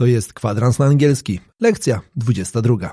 To jest kwadrans na angielski. Lekcja 22.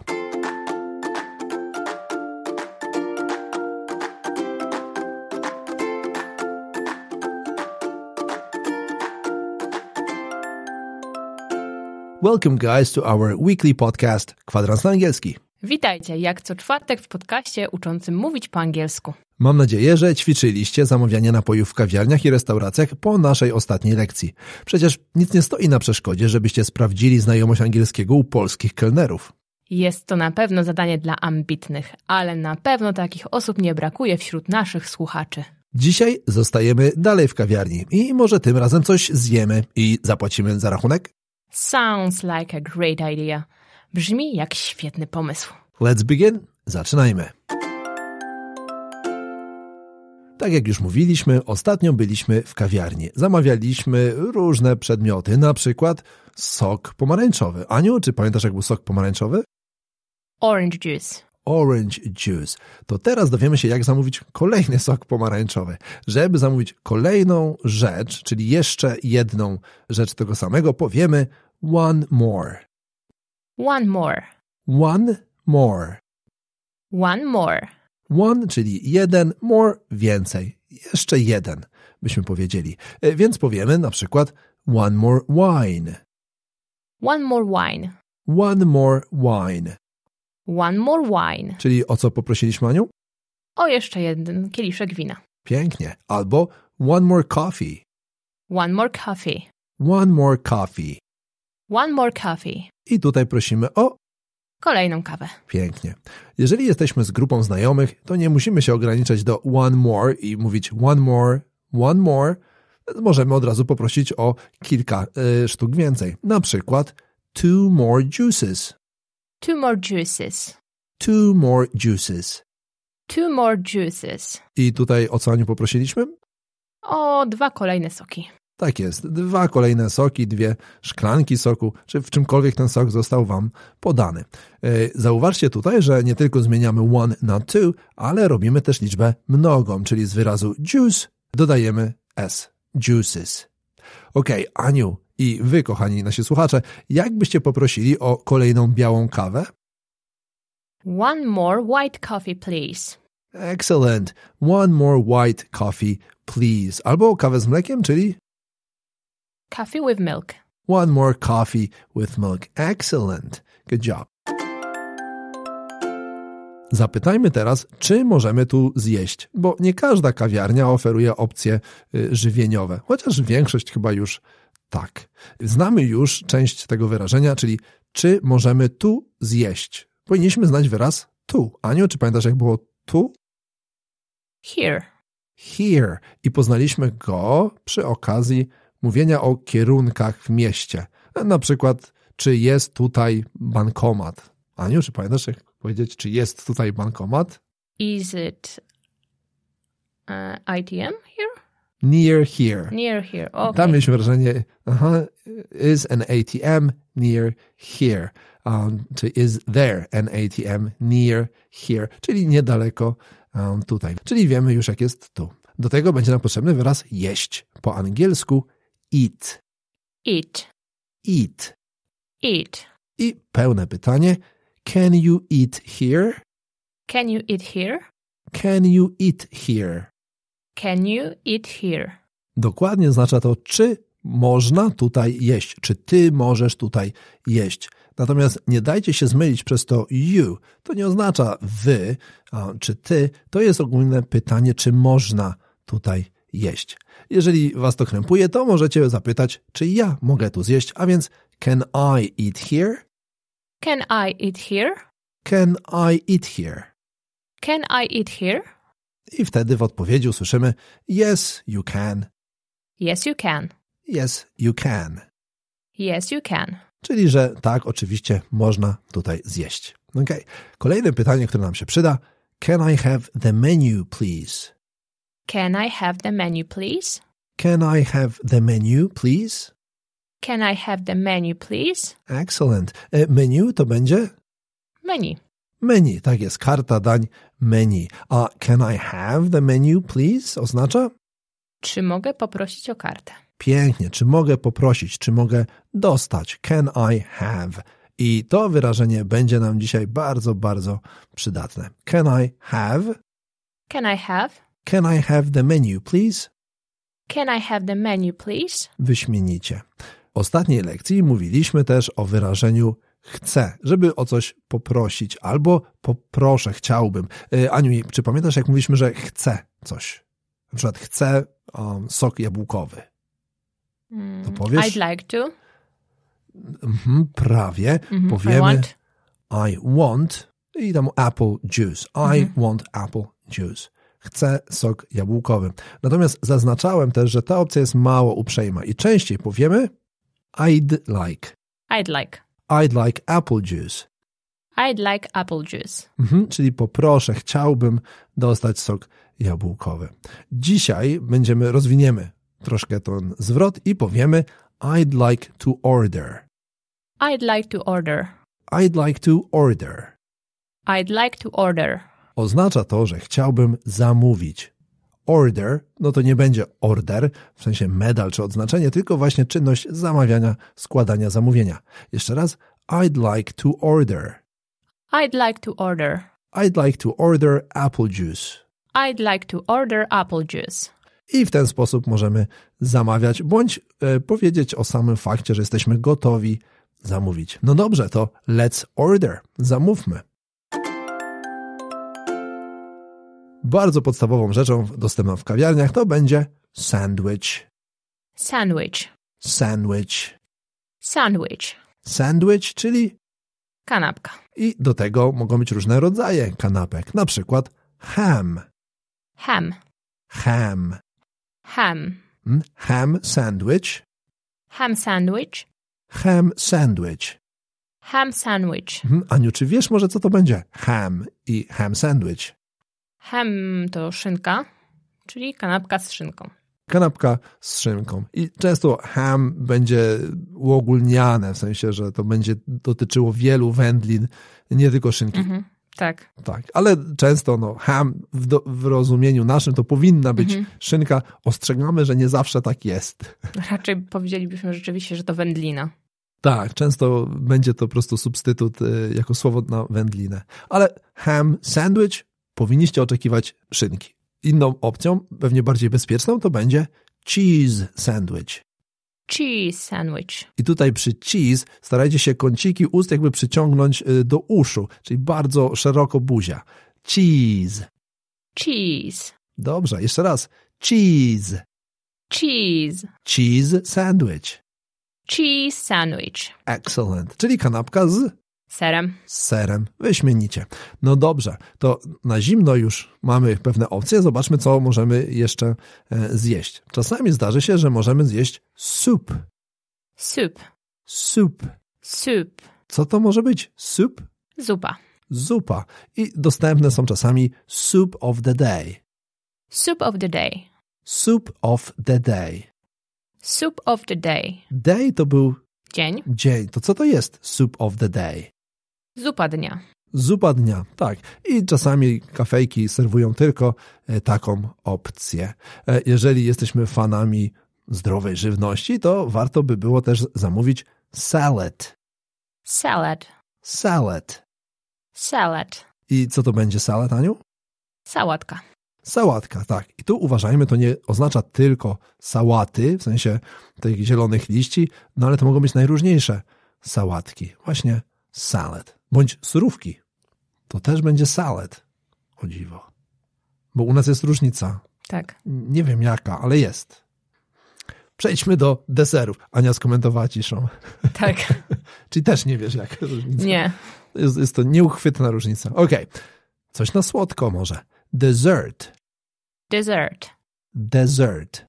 Welcome guys to our weekly podcast Kwadrans na angielski. Witajcie, jak co czwartek w podcaście uczącym mówić po angielsku. Mam nadzieję, że ćwiczyliście zamawianie napojów w kawiarniach i restauracjach po naszej ostatniej lekcji. Przecież nic nie stoi na przeszkodzie, żebyście sprawdzili znajomość angielskiego u polskich kelnerów. Jest to na pewno zadanie dla ambitnych, ale na pewno takich osób nie brakuje wśród naszych słuchaczy. Dzisiaj zostajemy dalej w kawiarni i może tym razem coś zjemy i zapłacimy za rachunek? Sounds like a great idea. Brzmi jak świetny pomysł. Let's begin. Zaczynajmy. Tak jak już mówiliśmy, ostatnio byliśmy w kawiarni. Zamawialiśmy różne przedmioty, na przykład sok pomarańczowy. Aniu, czy pamiętasz jak był sok pomarańczowy? Orange juice. Orange juice. To teraz dowiemy się, jak zamówić kolejny sok pomarańczowy. Żeby zamówić kolejną rzecz, czyli jeszcze jedną rzecz tego samego, powiemy one more. One more. One more. One more. One, czyli jeden, more, więcej. Jeszcze jeden, byśmy powiedzieli. E, Więc powiemy na przykład one more wine. One more wine. One more wine. One more wine. Czyli o co poprosiliśmy Aniu? O jeszcze jeden kieliszek wina. Pięknie. Albo one more coffee. One more coffee. One more coffee. One more coffee. I tutaj prosimy o Kolejną kawę. Pięknie. Jeżeli jesteśmy z grupą znajomych, to nie musimy się ograniczać do one more i mówić one more, one more. Możemy od razu poprosić o kilka y, sztuk więcej. Na przykład two more juices. Two more juices. Two more juices. Two more juices. I tutaj o co Aniu poprosiliśmy? O dwa kolejne soki. Tak jest. Dwa kolejne soki, dwie szklanki soku, czy w czymkolwiek ten sok został Wam podany. Yy, Zauważcie tutaj, że nie tylko zmieniamy one na two, ale robimy też liczbę mnogą, czyli z wyrazu juice dodajemy s. Juices. Ok, Aniu i Wy, kochani nasi słuchacze, jak byście poprosili o kolejną białą kawę? One more white coffee, please. Excellent. One more white coffee, please. Albo kawę z mlekiem, czyli Coffee with milk. One more coffee with milk. Excellent. Good job. Zapytajmy teraz, czy możemy tu zjeść, bo nie każda kawiarnia oferuje opcje y, żywieniowe, chociaż większość chyba już tak. Znamy już część tego wyrażenia, czyli czy możemy tu zjeść. Powinniśmy znać wyraz tu. Aniu, czy pamiętasz jak było tu? Here. Here. I poznaliśmy go przy okazji mówienia o kierunkach w mieście. Na przykład, czy jest tutaj bankomat? Aniu, czy pamiętasz, jak powiedzieć, czy jest tutaj bankomat? Is it uh, ITM here? Near here. Near here. Okay. Tam mieliśmy wrażenie, aha, is an ATM near here. Um, czy is there an ATM near here? Czyli niedaleko um, tutaj. Czyli wiemy już, jak jest tu. Do tego będzie nam potrzebny wyraz jeść. Po angielsku eat. Eat. Eat. Eat. I pełne pytanie. Can you eat here? Can you eat here? Can you eat here? Can you eat here? Dokładnie oznacza to, czy można tutaj jeść, czy ty możesz tutaj jeść. Natomiast nie dajcie się zmylić przez to you. To nie oznacza wy, czy ty. To jest ogólne pytanie, czy można tutaj jeść. Jeżeli was to krępuje, to możecie zapytać, czy ja mogę tu zjeść, a więc can I eat here? Can I eat here? Can I eat here? Can I eat here? I wtedy w odpowiedzi usłyszymy yes, you can. Yes, you can. Yes, you can. Yes, you can. Czyli, że tak, oczywiście można tutaj zjeść. Ok. Kolejne pytanie, które nam się przyda. Can I have the menu, please? Can I have the menu, please? Can I have the menu, please? Can I have the menu, please? Excellent. E, Menu to będzie Menu. menu. Tak jest, karta dań menu. A can I have the menu, please? Oznacza? Czy mogę poprosić o kartę? Pięknie. Czy mogę poprosić? Czy mogę dostać? Can I have? I to wyrażenie będzie nam dzisiaj bardzo, bardzo przydatne. Can I have? Can I have? Can I have the menu, please? Can I have the menu, please? Wyśmienicie. W ostatniej lekcji mówiliśmy też o wyrażeniu chcę, żeby o coś poprosić, albo poproszę, chciałbym. Yy, Aniu, czy pamiętasz, jak mówiliśmy, że chcę coś? Na przykład chcę um, sok jabłkowy. Mm, To powiesz? I'd like to. Mhm, prawie. Mhm, Powiemy I want. I want i tam apple juice. I want apple juice. Chcę sok jabłkowy. Natomiast zaznaczałem też, że ta opcja jest mało uprzejma i częściej powiemy I'd like. I'd like. I'd like apple juice. I'd like apple juice. Mhm, czyli poproszę, chciałbym dostać sok jabłkowy. Dzisiaj będziemy, rozwiniemy troszkę ten zwrot i powiemy I'd like to order. I'd like to order. I'd like to order. I'd like to order. Oznacza to, że chciałbym zamówić. Order, no to nie będzie order, w sensie medal czy odznaczenie, tylko właśnie czynność zamawiania, składania zamówienia. Jeszcze raz, I'd like to order. I'd like to order. I'd like to order apple juice. I'd like to order apple juice. I w ten sposób możemy zamawiać, bądź e, powiedzieć o samym fakcie, że jesteśmy gotowi zamówić. No dobrze, to let's order. Zamówmy. Bardzo podstawową rzeczą dostępną w kawiarniach to będzie sandwich. Sandwich. Sandwich. Sandwich. Sandwich, czyli Kanapka. i do tego mogą być różne rodzaje kanapek, na przykład ham. Ham. Ham. Ham. Mm, Ham sandwich. Ham sandwich. Ham sandwich. Ham sandwich. Mhm. Aniu, czy wiesz może co to będzie? Ham i ham sandwich. Ham to szynka, czyli kanapka z szynką. Kanapka z szynką. I często ham będzie uogólniane, w sensie, że to będzie dotyczyło wielu wędlin, nie tylko szynki. Mhm. Tak. Tak, ale często no, ham w, do, w rozumieniu naszym to powinna być Mhm. szynka. Ostrzegamy, że nie zawsze tak jest. Raczej powiedzielibyśmy rzeczywiście, że to wędlina. Tak, często będzie to po prostu substytut y, jako słowo na wędlinę. Ale ham sandwich powinniście oczekiwać szynki. Inną opcją, pewnie bardziej bezpieczną, to będzie cheese sandwich. Cheese sandwich. I tutaj przy cheese starajcie się kąciki ust jakby przyciągnąć y, do uszu, czyli bardzo szeroko buzia. Cheese. Cheese. Dobrze, jeszcze raz. Cheese. Cheese. Cheese sandwich. Cheese sandwich. Excellent. Czyli kanapka z Serem. serem. Wyśmienicie. No dobrze, to na zimno już mamy pewne opcje. Zobaczmy, co możemy jeszcze e, zjeść. Czasami zdarzy się, że możemy zjeść soup. Soup. Soup. Soup. Co to może być? Soup? Zupa. Zupa. I dostępne są czasami soup of the day. Soup of the day. Soup of the day. Soup of the day. Day to był Dzień. dzień. To co to jest soup of the day? Zupa dnia. Zupa dnia, tak. I czasami kafejki serwują tylko e, taką opcję. E, Jeżeli jesteśmy fanami zdrowej żywności, to warto by było też zamówić salad. Salad. Salad. Salad. I co to będzie salad, Aniu? Sałatka. Sałatka, tak. I tu uważajmy, to nie oznacza tylko sałaty, w sensie tych zielonych liści, no ale to mogą być najróżniejsze sałatki. Właśnie salad. Bądź surówki. To też będzie salad. O dziwo. Bo u nas jest różnica. Tak. Nie wiem jaka, ale jest. Przejdźmy do deserów. Ania skomentowała ciszą. Tak. Czyli też nie wiesz jaka różnica. Nie. Jest, jest to nieuchwytna różnica. Okej. Coś na słodko może. Dessert. Dessert. Dessert.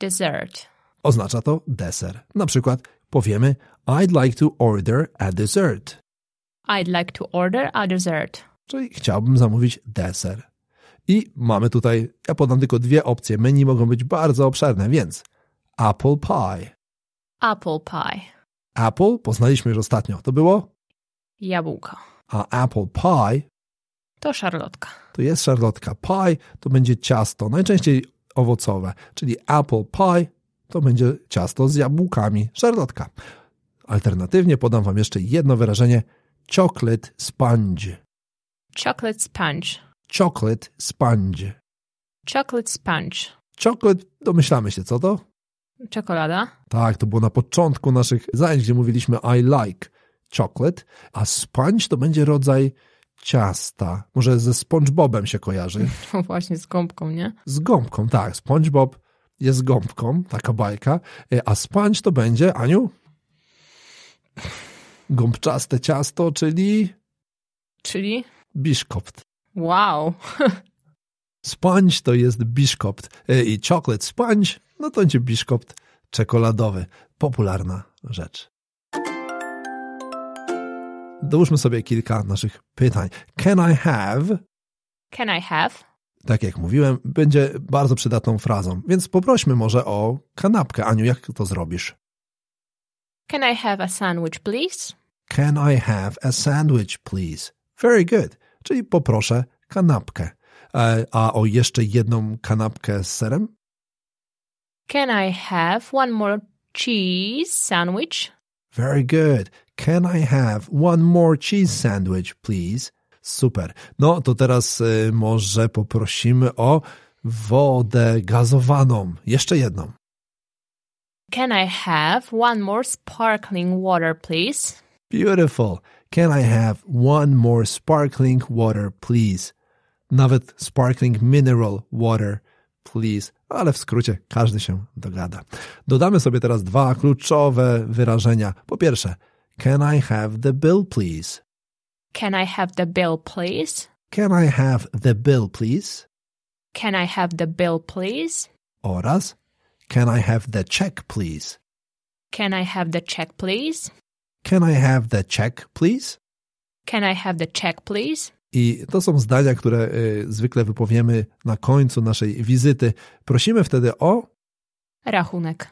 Dessert. Oznacza to deser. Na przykład powiemy I'd like to order a dessert. I'd like to order a dessert. Czyli chciałbym zamówić deser. I mamy tutaj, ja podam tylko dwie opcje. Menu mogą być bardzo obszerne, więc apple pie. Apple pie. Apple poznaliśmy już ostatnio. To było? Jabłko. A apple pie To szarlotka. to jest szarlotka. Pie to będzie ciasto, najczęściej owocowe, czyli apple pie to będzie ciasto z jabłkami, szarlotka. Alternatywnie podam wam jeszcze jedno wyrażenie chocolate sponge. Chocolate sponge. Chocolate sponge. Chocolate sponge. Chocolate, domyślamy się, co to? Czekolada. Tak, to było na początku naszych zajęć, gdzie mówiliśmy I like chocolate, a sponge to będzie rodzaj ciasta. Może ze SpongeBobem się kojarzy. No właśnie z gąbką, nie? Z gąbką, tak. SpongeBob jest gąbką, taka bajka, a sponge to będzie, Aniu? Gąbczaste ciasto, czyli Czyli? biszkopt. Wow. Sponge to jest biszkopt i chocolate sponge, no to będzie biszkopt czekoladowy. Popularna rzecz. Dołóżmy sobie kilka naszych pytań. Can I have? Can I have? Tak jak mówiłem, będzie bardzo przydatną frazą, więc poprośmy może o kanapkę. Aniu, jak to zrobisz? Can I have a sandwich, please? Can I have a sandwich, please? Very good. Czyli poproszę kanapkę. E, A o jeszcze jedną kanapkę z serem? Can I have one more cheese sandwich? Very good. Can I have one more cheese sandwich, please? Super. No to teraz y, może poprosimy o wodę gazowaną. Jeszcze jedną. Can I have one more sparkling water, please? Beautiful. Can I have one more sparkling water, please? Nawet sparkling mineral water, please. Ale w skrócie każdy się dogada. Dodamy sobie teraz dwa kluczowe wyrażenia. Po pierwsze, can I have the bill, please? Can I have the bill, please? Can I have the bill, please? Can I have the bill, please? Oraz can I have the check, please? Can I have the check, please? Can I have the check, please? Can I have the check, please? I to są zdania, które y, zwykle wypowiemy na końcu naszej wizyty. Prosimy wtedy o, Rachunek.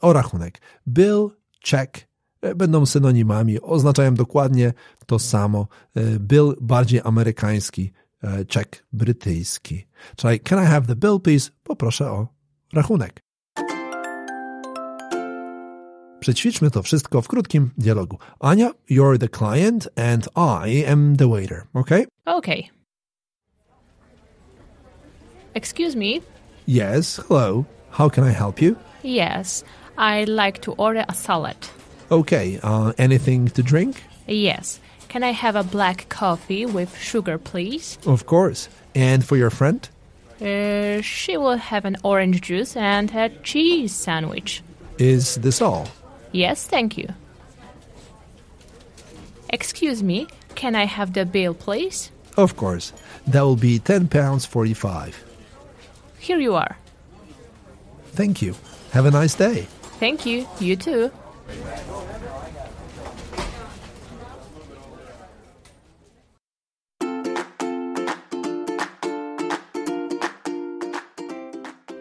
o rachunek. Bill, check y, będą synonimami, oznaczają dokładnie to samo. Y, Bill bardziej amerykański, check brytyjski. Czyli can I have the bill, please? Poproszę o rachunek. Przećwiczmy to wszystko w krótkim dialogu. Ania, you're the client and I am the waiter, okay? Okay. Excuse me? Yes, hello. How can I help you? Yes, I'd like to order a salad. Okay, uh, anything to drink? Yes. Can I have a black coffee with sugar, please? Of course. And for your friend? Uh, she will have an orange juice and a cheese sandwich. Is this all? Yes, thank you. Excuse me, can I have the bill, please? Of course. That will be £10 45. Here you are. Thank you. Have a nice day. Thank you. You too.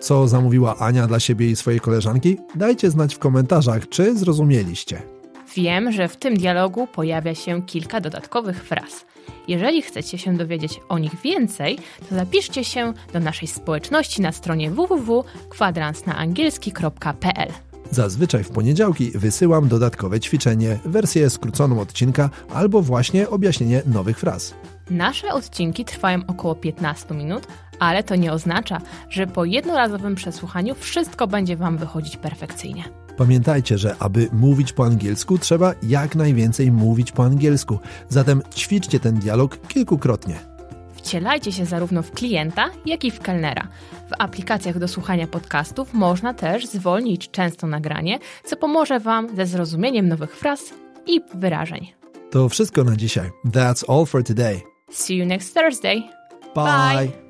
Co zamówiła Ania dla siebie i swojej koleżanki? Dajcie znać w komentarzach, czy zrozumieliście. Wiem, że w tym dialogu pojawia się kilka dodatkowych fraz. Jeżeli chcecie się dowiedzieć o nich więcej, to zapiszcie się do naszej społeczności na stronie www.kwadransnaangielski.pl. Zazwyczaj w poniedziałki wysyłam dodatkowe ćwiczenie, wersję skróconą odcinka albo właśnie objaśnienie nowych fraz. Nasze odcinki trwają około 15 minut, ale to nie oznacza, że po jednorazowym przesłuchaniu wszystko będzie Wam wychodzić perfekcyjnie. Pamiętajcie, że aby mówić po angielsku, trzeba jak najwięcej mówić po angielsku. Zatem ćwiczcie ten dialog kilkukrotnie. Wcielajcie się zarówno w klienta, jak i w kelnera. W aplikacjach do słuchania podcastów można też zwolnić często nagranie, co pomoże Wam ze zrozumieniem nowych fraz i wyrażeń. To wszystko na dzisiaj. That's all for today. See you next Thursday. Bye. Bye.